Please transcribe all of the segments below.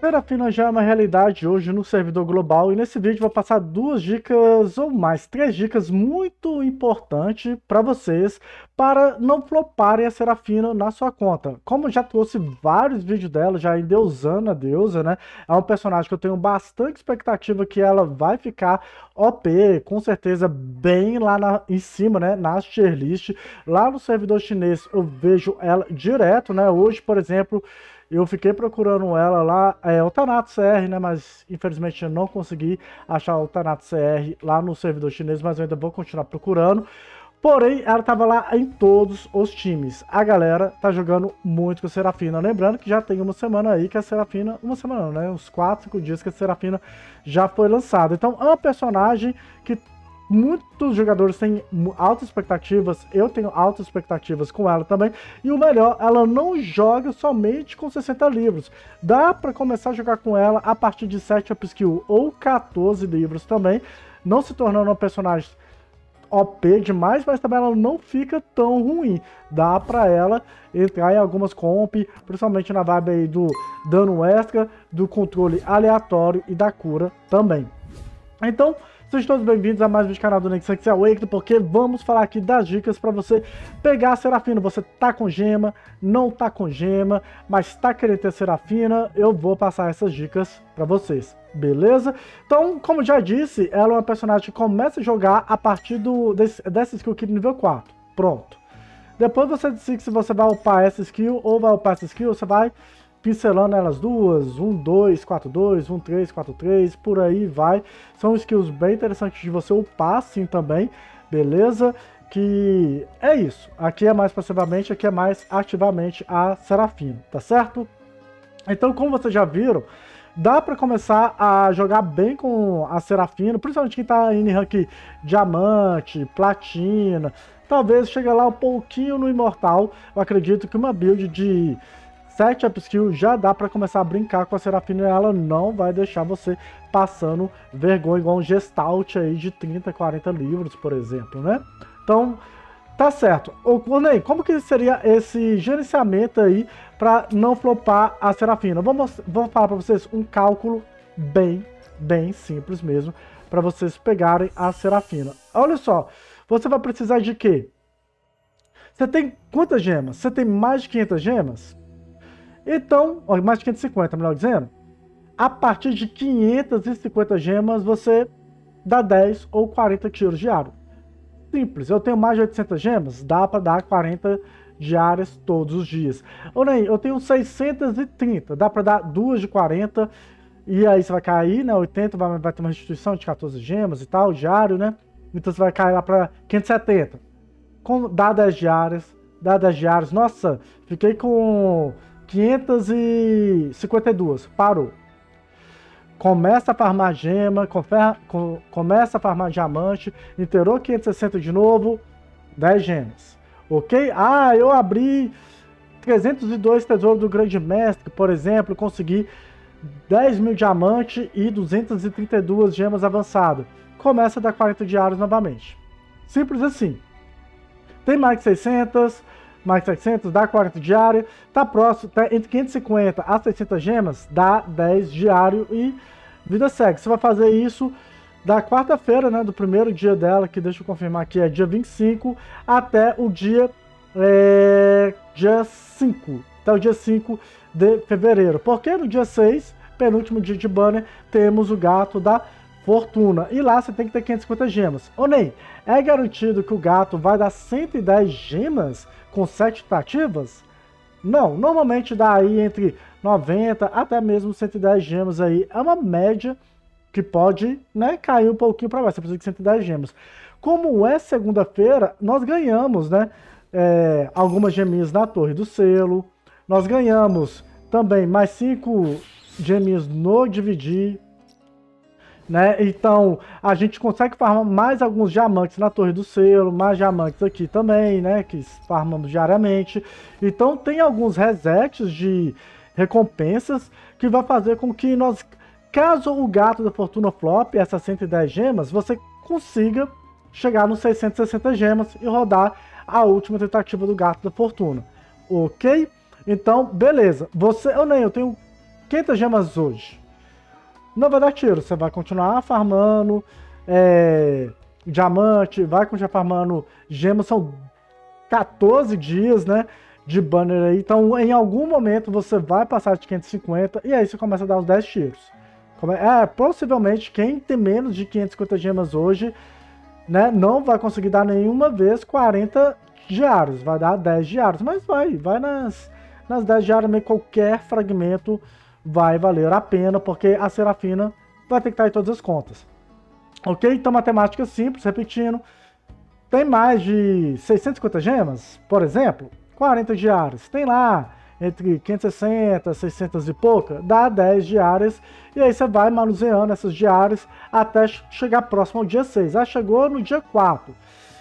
Serafina já é uma realidade hoje no servidor global e nesse vídeo vou passar duas dicas ou mais, três dicas muito importantes para vocês para não floparem a Serafina na sua conta. Como já trouxe vários vídeos dela, já endeusando a deusa, né? É um personagem que eu tenho bastante expectativa que ela vai ficar OP, com certeza bem lá na, em cima, né? Na tier list. Lá no servidor chinês eu vejo ela direto, né? Hoje, por exemplo, eu fiquei procurando ela lá, é o Tanato CR, né? Mas infelizmente eu não consegui achar o Tanato CR lá no servidor chinês, mas eu ainda vou continuar procurando. Porém, ela estava lá em todos os times. A galera tá jogando muito com a Serafina. Lembrando que já tem uma semana aí que a Serafina. Uma semana não, né? Uns 4, 5 dias que a Serafina já foi lançada. Então é uma personagem que Muitos jogadores têm altas expectativas, eu tenho altas expectativas com ela também. E o melhor, ela não joga somente com 60 livros. Dá para começar a jogar com ela a partir de 7 upskill ou 14 livros também, não se tornando uma personagem OP demais, mas também ela não fica tão ruim. Dá para ela entrar em algumas comp, principalmente na vibe aí do dano extra, do controle aleatório e da cura também. Então, Sejam todos bem-vindos a mais um vídeo do canal do Nexus Awakening, porque vamos falar aqui das dicas para você pegar a Serafina. Você tá com gema, não tá com gema, mas tá querendo ter Serafina, eu vou passar essas dicas para vocês, beleza? Então, como já disse, ela é uma personagem que começa a jogar a partir do, desse, dessa skill aqui nível 4. Pronto. Depois você decide se você vai upar essa skill ou vai upar essa skill, você vai pincelando elas duas, 1, 2, 4, 2, 1, 3, 4, 3, por aí vai. São skills bem interessantes de você upar sim também, beleza? Que é isso. Aqui é mais passivamente, aqui é mais ativamente a Serafina, tá certo? Então, como vocês já viram, dá para começar a jogar bem com a Serafina, principalmente quem tá em rank diamante, platina, talvez chegue lá um pouquinho no imortal. Eu acredito que uma build de 7 upskill já dá para começar a brincar com a Serafina e ela não vai deixar você passando vergonha igual um Gestalt aí de 30, 40 livros, por exemplo, né? Então, tá certo. Ô, Ney, como que seria esse gerenciamento aí para não flopar a Serafina? Vou, vou falar para vocês um cálculo bem, bem simples mesmo, para vocês pegarem a Serafina. Olha só, você vai precisar de quê? Você tem quantas gemas? Você tem mais de 500 gemas? Então, mais de 550, melhor dizendo, a partir de 550 gemas você dá 10 ou 40 tiros diários. Simples, eu tenho mais de 800 gemas, dá para dar 40 diárias todos os dias. Ou nem, eu tenho 630, dá para dar duas de 40 e aí você vai cair, né, 80 vai, vai ter uma restituição de 14 gemas e tal, diário, né? Então você vai cair lá para 570. Com, dá 10 diárias, dá 10 diárias. Nossa, fiquei com 552. Parou. Começa a farmar gema, começa a farmar diamante, inteirou 560 de novo, 10 gemas. Ok? Ah, eu abri 302 tesouros do Grande Mestre, por exemplo, consegui 10 mil diamantes e 232 gemas avançadas. Começa a dar 40 diários novamente. Simples assim. Tem mais de 600, mais 700, dá 40 diário. Tá próximo, tá entre 550 a 600 gemas, dá 10 diário e vida segue. Você vai fazer isso da quarta-feira, né, do primeiro dia dela, que deixa eu confirmar aqui, é dia 25, até o dia, é, dia 5, até o dia 5 de fevereiro. Porque no dia 6, penúltimo dia de banner, temos o gato da fortuna. E lá você tem que ter 550 gemas. Ô Ney, é garantido que o gato vai dar 110 gemas com 7 tativas? Não, normalmente dá aí entre 90 até mesmo 110 gemas aí. É uma média que pode né, cair um pouquinho para baixo, você precisa de 110 gemas. Como é segunda-feira, nós ganhamos né, é, algumas geminhas na Torre do Selo, nós ganhamos também mais 5 geminhas no Dividir, né? Então, a gente consegue farmar mais alguns diamantes na Torre do Selo, mais diamantes aqui também, né? Que farmamos diariamente. Então, tem alguns resets de recompensas que vai fazer com que nós, caso o gato da Fortuna flop, essas 110 gemas, você consiga chegar nos 660 gemas e rodar a última tentativa do gato da Fortuna. Ok? Então, beleza. Você, eu nem, eu tenho 500 gemas hoje. Não vai dar tiro, você vai continuar farmando é, diamante, vai continuar farmando gemas, são 14 dias, né? De banner aí. Então, em algum momento você vai passar de 550 e aí você começa a dar os 10 tiros. É, possivelmente quem tem menos de 550 gemas hoje, né, não vai conseguir dar nenhuma vez 40 diários, vai dar 10 diários, mas vai, vai nas, nas 10 diárias, meio qualquer fragmento vai valer a pena, porque a Serafina vai ter que estar em todas as contas. Ok? Então, matemática simples, repetindo, tem mais de 650 gemas, por exemplo, 40 diárias, tem lá entre 560, 600 e pouca, dá 10 diárias, e aí você vai manuseando essas diárias até chegar próximo ao dia 6. Ah, chegou no dia 4.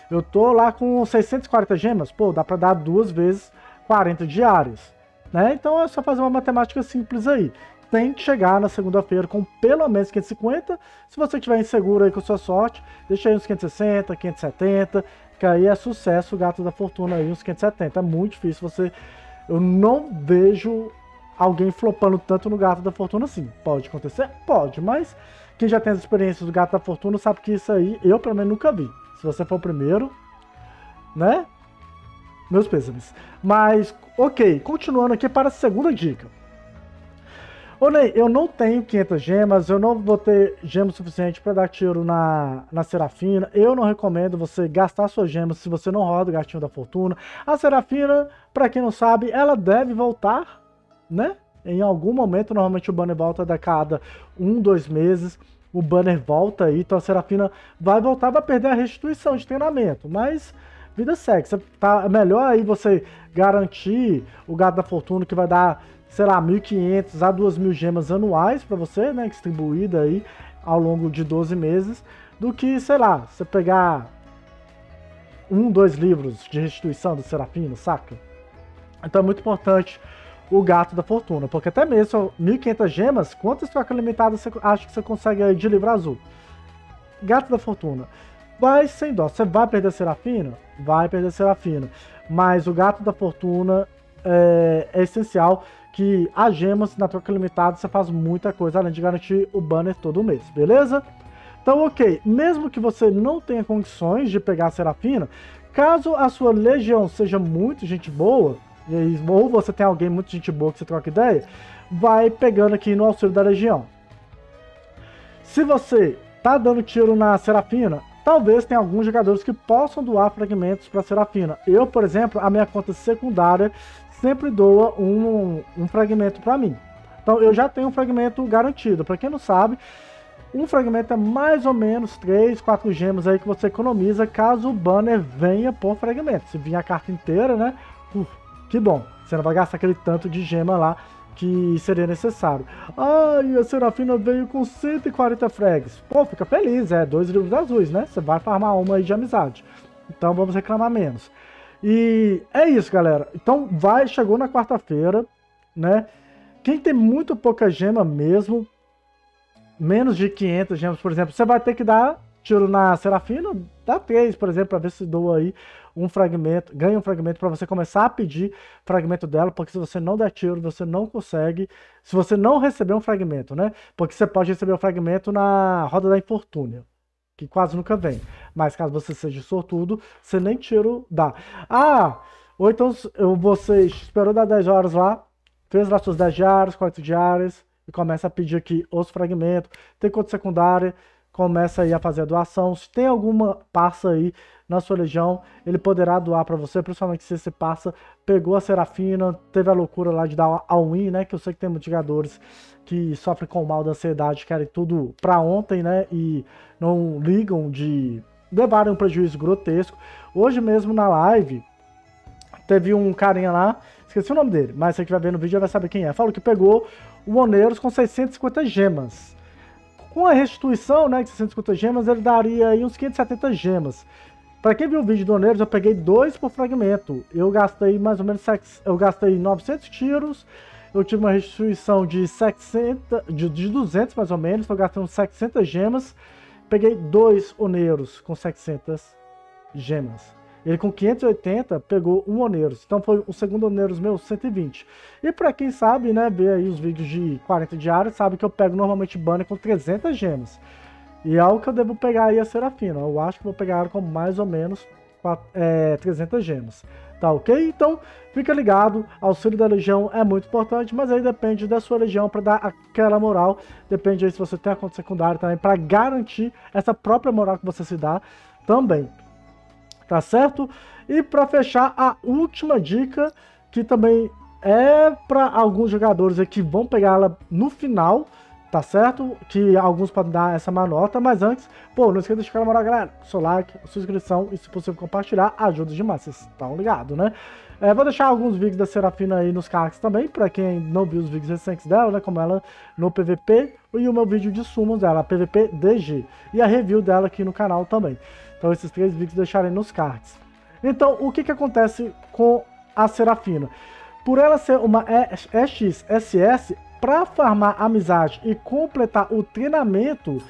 Eu tô lá com 640 gemas, pô, dá para dar duas vezes 40 diárias, né? Então é só fazer uma matemática simples aí. Tem que chegar na segunda-feira com pelo menos 550. Se você estiver inseguro aí com sua sorte, deixa aí uns 560, 570, que aí é sucesso o gato da fortuna aí, uns 570. É muito difícil você eu não vejo alguém flopando tanto no Gato da Fortuna assim. Pode acontecer? Pode, mas quem já tem as experiências do Gato da Fortuna sabe que isso aí eu pelo menos nunca vi. Se você for o primeiro, né? Meus pêsames. Mas, ok, continuando aqui para a segunda dica. Ô Ney, eu não tenho 500 gemas, eu não vou ter gemas suficiente para dar tiro na, na Serafina. Eu não recomendo você gastar suas gemas se você não roda o Gatinho da Fortuna. A Serafina, para quem não sabe, ela deve voltar, né? Em algum momento, normalmente o banner volta a cada um, dois meses. O banner volta aí, então a Serafina vai voltar, vai perder a restituição de treinamento. Mas vida segue. Tá melhor aí você garantir o Gato da Fortuna que vai dar sei lá, 1.500 a 2.000 gemas anuais para você, né, distribuída aí ao longo de 12 meses, do que, sei lá, você pegar um, dois livros de restituição do Serafino, saca? Então é muito importante o gato da fortuna, porque até mesmo 1.500 gemas, quantas trocas limitadas você acha que você consegue aí de livro azul? Gato da fortuna. Vai sem dó. Você vai perder Serafino? Vai perder Serafino. Mas o gato da fortuna é, é essencial que as gemas na troca limitada você faz muita coisa além de garantir o banner todo mês, beleza? Então, ok, mesmo que você não tenha condições de pegar a Serafina, caso a sua legião seja muito gente boa, ou você tem alguém muito gente boa que você troca ideia, vai pegando aqui no auxílio da legião. Se você tá dando tiro na Serafina, talvez tenha alguns jogadores que possam doar fragmentos para Serafina. Eu, por exemplo, a minha conta secundária sempre doa um, um fragmento para mim. Então eu já tenho um fragmento garantido. Para quem não sabe, um fragmento é mais ou menos 3, 4 gemas aí que você economiza caso o banner venha por fragmento. Se vir a carta inteira, né? Uf, que bom. Você não vai gastar aquele tanto de gema lá que seria necessário. Ai, a Serafina veio com 140 frags. Pô, fica feliz, é dois livros azuis, né? Você vai farmar uma aí de amizade. Então vamos reclamar menos. E é isso, galera. Então vai, chegou na quarta-feira, né? Quem tem muito pouca gema mesmo, menos de 500 gemas, por exemplo, você vai ter que dar tiro na Serafina, dá 3, por exemplo, para ver se doa aí um fragmento, ganha um fragmento para você começar a pedir fragmento dela, porque se você não der tiro, você não consegue, se você não receber um fragmento, né? Porque você pode receber um fragmento na roda da infortúnia que quase nunca vem. Mas caso você seja sortudo, você nem tiro dá. Ah, ou então você esperou dar 10 horas lá, fez lá suas 10 diárias, 4 diárias, e começa a pedir aqui os fragmentos, tem conta secundária, começa aí a fazer a doação. Se tem alguma passa aí na sua legião, ele poderá doar para você, principalmente se esse passa pegou a Serafina, teve a loucura lá de dar all-in, né? Que eu sei que tem muitos jogadores que sofrem com o mal da ansiedade, querem tudo para ontem, né? E não ligam de levarem um prejuízo grotesco. Hoje mesmo na live, teve um carinha lá, esqueci o nome dele, mas você que vai ver no vídeo já vai saber quem é. Falou que pegou o Oneiros com 650 gemas. Com a restituição, né, de 650 gemas, ele daria aí uns 570 gemas. Para quem viu o vídeo do Oneiros, eu peguei dois por fragmento. Eu gastei mais ou menos, eu gastei 900 tiros eu tive uma restituição de 700, de, de 200 mais ou menos, estou gastando 700 gemas. Peguei dois oneiros com 700 gemas. Ele com 580 pegou um Oneiros. Então foi o segundo Oneiros meu, 120. E para quem sabe, né, ver aí os vídeos de 40 diários, sabe que eu pego normalmente banner com 300 gemas. E é o que eu devo pegar aí a Serafina. Eu acho que vou pegar ela com mais ou menos é, 300 gemas. Tá ok? Então, fica ligado, auxílio da legião é muito importante, mas aí depende da sua legião para dar aquela moral. Depende aí se você tem a conta secundária também para garantir essa própria moral que você se dá também tá certo? E para fechar, a última dica, que também é para alguns jogadores que vão pegar ela no final, tá certo? Que alguns podem dar essa manota, mas antes, pô, não esqueça de deixar a moral, galera. Seu like, sua inscrição e se possível compartilhar, ajuda demais, vocês estão ligados, né? É, vou deixar alguns vídeos da Serafina aí nos cards também, para quem não viu os vídeos recentes dela, né? Como ela no PVP e o meu vídeo de sumos dela, PVP DG. E a review dela aqui no canal também. Então esses três vídeos deixarem nos cards. Então, o que que acontece com a Serafina? Por ela ser uma EXSS, para farmar amizade e completar o treinamento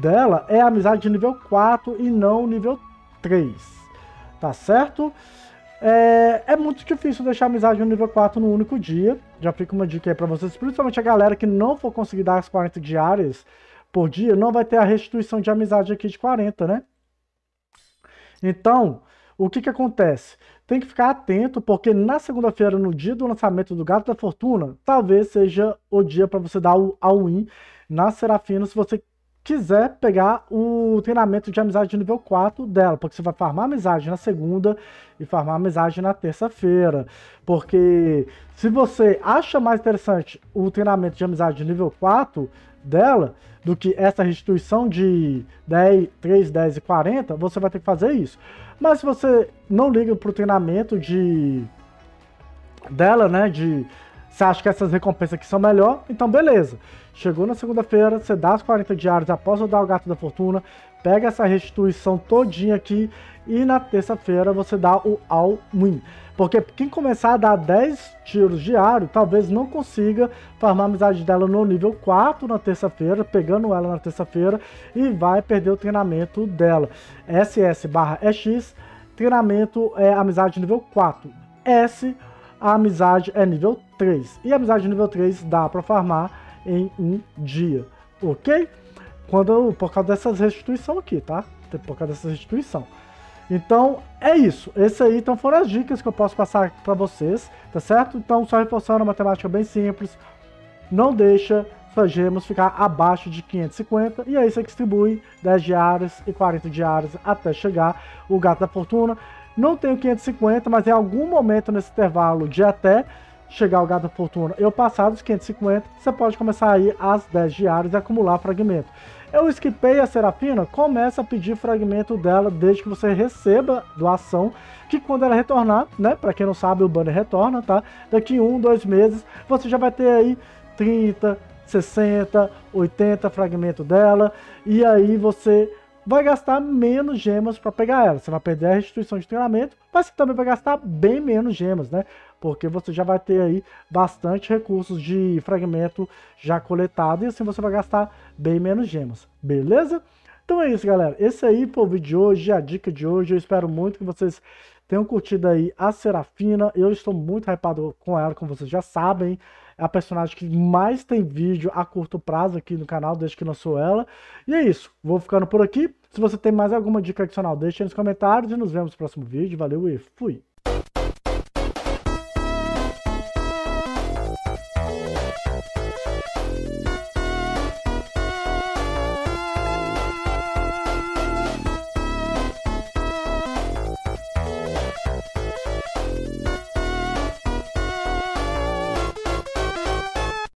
dela, é amizade de nível 4 e não nível 3. Tá certo? É, é, muito difícil deixar amizade no nível 4 no único dia. Já fica uma dica aí pra vocês, principalmente a galera que não for conseguir dar as 40 diárias por dia, não vai ter a restituição de amizade aqui de 40, né? Então, o que que acontece? Tem que ficar atento, porque na segunda-feira, no dia do lançamento do Gato da Fortuna, talvez seja o dia para você dar o all-in na Serafina, se você quiser pegar o treinamento de amizade de nível 4 dela, porque você vai farmar amizade na segunda e farmar amizade na terça-feira. Porque se você acha mais interessante o treinamento de amizade de nível 4 dela, do que essa restituição de 10, 3, 10 e 40, você vai ter que fazer isso. Mas se você não liga para o treinamento de dela, né, de você acha que essas recompensas aqui são melhor, então beleza. Chegou na segunda-feira, você dá as 40 diários após eu dar o gato da fortuna, pega essa restituição todinha aqui e na terça-feira você dá o all-win. Porque quem começar a dar 10 tiros diários, talvez não consiga farmar a amizade dela no nível 4 na terça-feira, pegando ela na terça-feira, e vai perder o treinamento dela. SS barra EX, treinamento é amizade nível 4. S, a amizade é nível 3. E a amizade nível 3 dá para farmar em um dia, ok? Quando, por causa dessas restituição aqui, tá? Por causa dessa restituição. Então, é isso. Esse aí então foram as dicas que eu posso passar para vocês, tá certo? Então, só reforçando a matemática bem simples. Não deixa suas gemas ficar abaixo de 550 e aí você distribui 10 diárias e 40 diárias até chegar o gato da fortuna. Não tenho 550, mas em algum momento nesse intervalo de até chegar o gato da fortuna eu passar dos 550, você pode começar aí as 10 diárias e acumular fragmento. Eu esquipei a Serafina, começa a pedir fragmento dela desde que você receba doação, que quando ela retornar, né, para quem não sabe o banner retorna, tá? Daqui um, dois meses, você já vai ter aí 30, 60, 80 fragmentos dela, e aí você vai gastar menos gemas para pegar ela. Você vai perder a restituição de treinamento, mas você também vai gastar bem menos gemas, né? Porque você já vai ter aí bastante recursos de fragmento já coletado e assim você vai gastar bem menos gemas, beleza? Então é isso, galera. Esse aí foi o vídeo de hoje, a dica de hoje. Eu espero muito que vocês tenham curtido aí a Serafina. Eu estou muito hypado com ela, como vocês já sabem é a personagem que mais tem vídeo a curto prazo aqui no canal, desde que lançou ela. E é isso, vou ficando por aqui. Se você tem mais alguma dica adicional, deixe nos comentários e nos vemos no próximo vídeo. Valeu e fui!